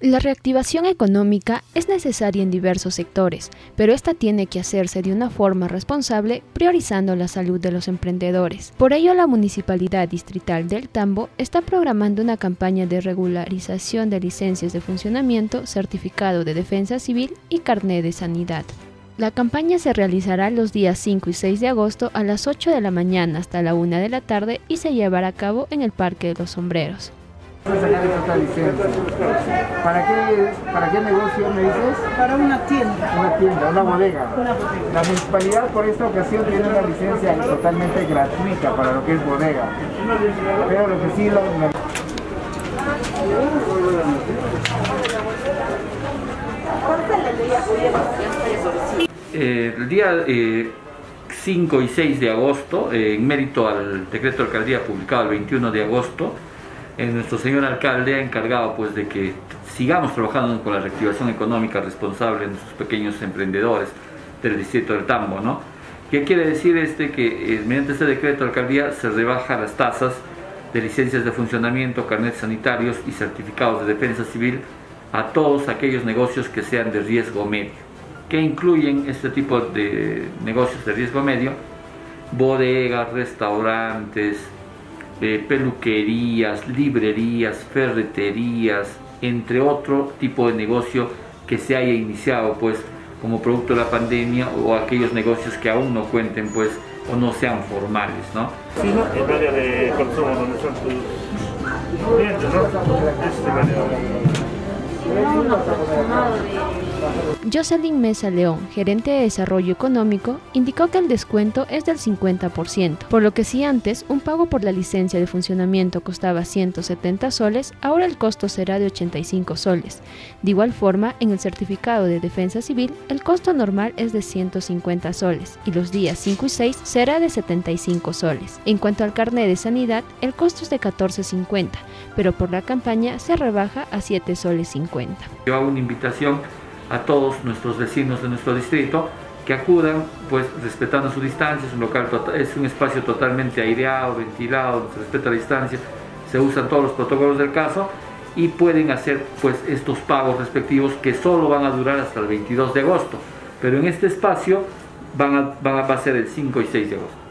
La reactivación económica es necesaria en diversos sectores, pero esta tiene que hacerse de una forma responsable, priorizando la salud de los emprendedores. Por ello, la Municipalidad Distrital del Tambo está programando una campaña de regularización de licencias de funcionamiento, certificado de defensa civil y carnet de sanidad. La campaña se realizará los días 5 y 6 de agosto a las 8 de la mañana hasta la 1 de la tarde y se llevará a cabo en el Parque de los Sombreros. ¿Para qué, ¿Para qué negocio me dices? Para una tienda. Una tienda, una bodega. Una bodega. La municipalidad por esta ocasión tiene una licencia totalmente gratuita para lo que es bodega. Pero lo que sí lo... Eh, el día eh, 5 y 6 de agosto, eh, en mérito al decreto de alcaldía publicado el 21 de agosto, eh, nuestro señor alcalde ha encargado pues de que sigamos trabajando con la reactivación económica responsable de nuestros pequeños emprendedores del distrito del Tambo, ¿no? ¿Qué quiere decir este que eh, mediante este decreto de alcaldía se rebaja las tasas de licencias de funcionamiento, carnets sanitarios y certificados de defensa civil a todos aquellos negocios que sean de riesgo medio, que incluyen este tipo de negocios de riesgo medio, bodegas, restaurantes, eh, peluquerías, librerías, ferreterías, entre otro tipo de negocio que se haya iniciado pues como producto de la pandemia o aquellos negocios que aún no cuenten pues o no sean formales, ¿no? Sí, ¿no? El área de consumo donde son tus clientes, ¿no? Este área. Jocelyn Mesa León, gerente de Desarrollo Económico, indicó que el descuento es del 50%, por lo que si antes un pago por la licencia de funcionamiento costaba 170 soles, ahora el costo será de 85 soles. De igual forma, en el certificado de defensa civil, el costo normal es de 150 soles y los días 5 y 6 será de 75 soles. En cuanto al carnet de sanidad, el costo es de 14.50, pero por la campaña se rebaja a 7 soles 50. Yo hago una invitación a todos nuestros vecinos de nuestro distrito que acudan, pues respetando su distancia, es un local tota-, es un espacio totalmente aireado, ventilado, se respeta la distancia, se usan todos los protocolos del caso y pueden hacer pues estos pagos respectivos que solo van a durar hasta el 22 de agosto, pero en este espacio van a, van a, va ser el 5 y 6 de agosto.